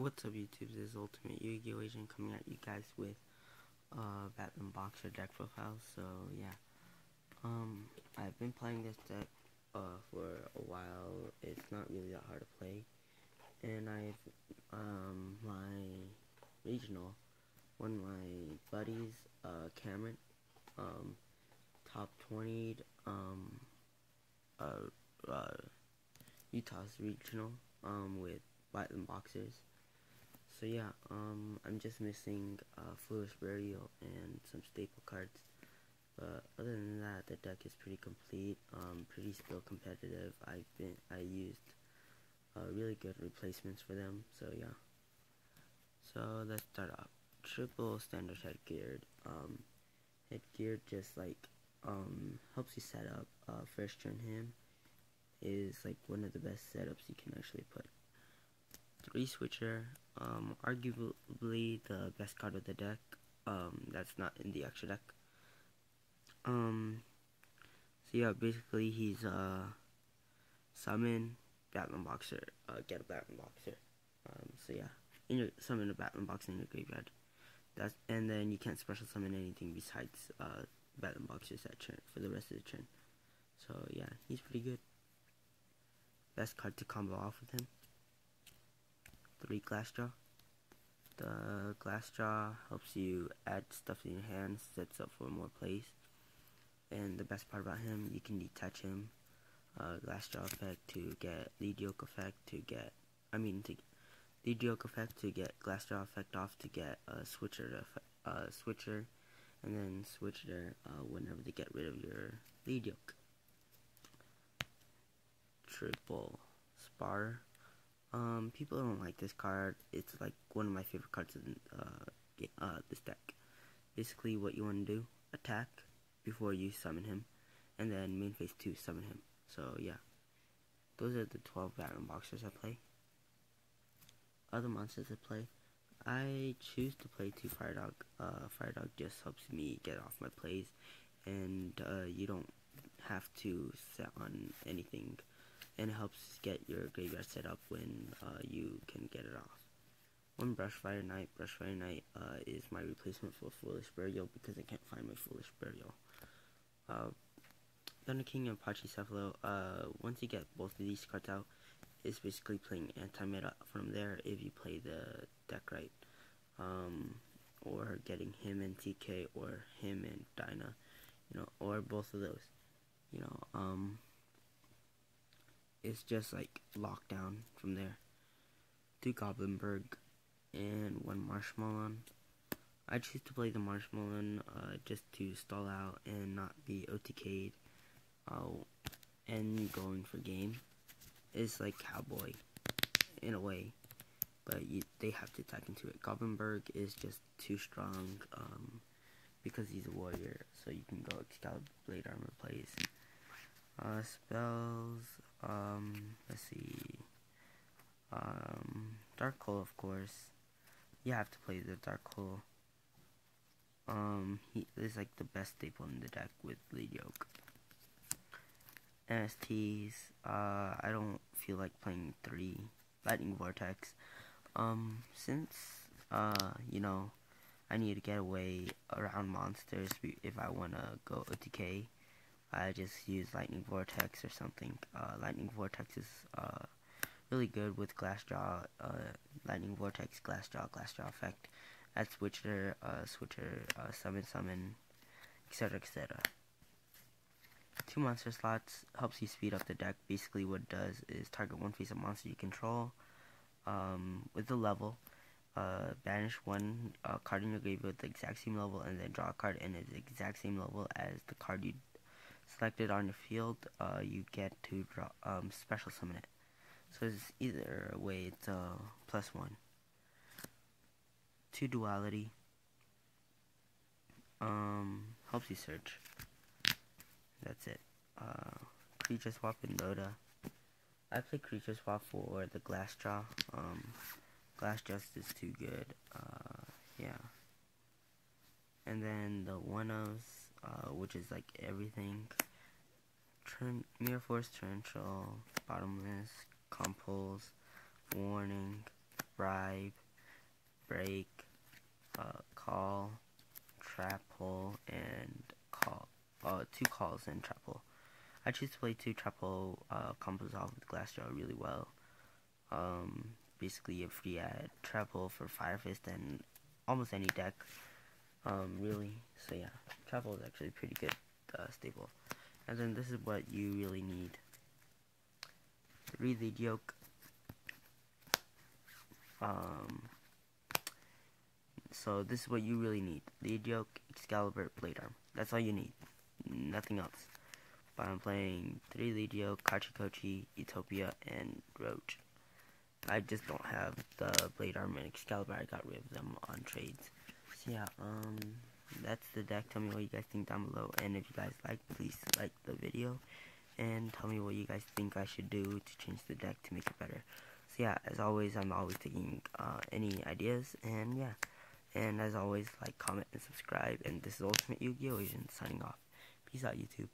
What's up YouTube, this is Ultimate Yu-Gi-Oh! Agent coming at you guys with uh, Battlin' Boxer deck profile, so yeah. Um, I've been playing this deck uh, for a while, it's not really that hard to play, and I've, um, my regional, one of my buddies, uh, Cameron, um, top 20 um, uh, uh, Utah's regional, um, with Battlin' Boxers. So yeah, um, I'm just missing uh, Foolish Burial and some staple cards. But other than that, the deck is pretty complete. Um, pretty still competitive. I've been I used uh, really good replacements for them. So yeah. So let's start off. Triple standard headgear. Um, headgear just like um helps you set up. Uh, first turn him is like one of the best setups you can actually put three switcher, um, arguably the best card of the deck. Um, that's not in the extra deck. Um, so yeah, basically he's uh summon Battlin' Boxer, uh, get a Battlin' Boxer. Um, so yeah, in your summon a Battlin' Boxer in your graveyard. That's and then you can't special summon anything besides uh Battlin' Boxers that turn for the rest of the turn. So yeah, he's pretty good. Best card to combo off with him three Glassjaw. The Glassjaw helps you add stuff in your hands, sets up for more plays. And the best part about him, you can detach him. Uh, Glassjaw effect to get lead yoke effect to get, I mean, to lead yoke effect to get Glassjaw effect off to get a switcher, uh, switcher, and then switcher uh, whenever they get rid of your lead yoke. Triple spar um, people don't like this card. It's like one of my favorite cards in uh, uh, this deck. Basically, what you want to do, attack before you summon him, and then main phase 2, summon him. So, yeah. Those are the 12 Battlin' Boxers I play. Other monsters I play. I choose to play 2 Fire Dog. Uh, Fire Dog just helps me get off my plays, and uh, you don't have to set on anything and helps get your graveyard set up when uh, you can get it off. One Brushfire Knight. Brushfire Knight uh, is my replacement for Foolish Burial because I can't find my Foolish Burial. Uh, Thunder King and Pachycephalo, uh, once you get both of these cards out, it's basically playing anti-meta from there if you play the deck right. Um, or getting him and TK or him and Dinah, you know, or both of those. You know, um, it's just like lockdown from there. Two Goblinberg and one Marshmallon. I choose to play the Marshmallon uh, just to stall out and not be OTK'd uh, and going for game. It's like Cowboy in a way, but you, they have to attack into it. Goblinberg is just too strong um, because he's a warrior, so you can go Excalibur Blade Armor plays. Uh, spells, um, let's see. Um, Dark Hole, of course. You have to play the Dark Hole. Um, he is like the best staple in the deck with Lead Yoke. NSTs, uh, I don't feel like playing three. Lightning Vortex. Um, since, uh, you know, I need to get away around monsters if I want to go OTK. I just use Lightning Vortex or something. Uh, Lightning Vortex is uh, really good with Glassjaw, uh, Lightning Vortex, Glassjaw, Glassjaw effect. Add Switcher, uh, Switcher, uh, Summon, Summon, etc., etc. Two monster slots helps you speed up the deck. Basically, what it does is target one face of monster you control um, with the level. Uh, banish one uh, card in your graveyard with the exact same level, and then draw a card in the exact same level as the card you selected on your field, uh, you get to draw, um, special summon it. So it's either way, it's uh, plus one. Two duality. Um, helps you search. That's it. Uh, creature swap and Dota. I play creature swap for the Glassjaw. Um, Glassjaw is too good. Uh, yeah. And then the one ofs uh, which is like everything. Turn, Mirror Force, Torrential, Bottomless, Compulse, Warning, bribe, break, uh, call, trap hole, and call. Uh, two calls and trap hole. I choose to play two trap hole uh, combos off with Glassjaw really well. Um, basically, if we add trap hole for Fire Fist and almost any deck, um, really. So yeah, travel is actually pretty good uh, stable. And then this is what you really need. Read the yoke. Um, so this is what you really need. Lead yoke, Excalibur, Blade Arm. That's all you need. Nothing else. But I'm playing 3 Lead yoke, Kachikochi, Utopia, and Roach. I just don't have the Blade Arm and Excalibur. I got rid of them on trades. Yeah, um, that's the deck. Tell me what you guys think down below. And if you guys like, please like the video. And tell me what you guys think I should do to change the deck to make it better. So yeah, as always, I'm always taking uh, any ideas. And yeah, and as always, like, comment, and subscribe. And this is Ultimate Yu-Gi-Oh! Asian signing off. Peace out, YouTube.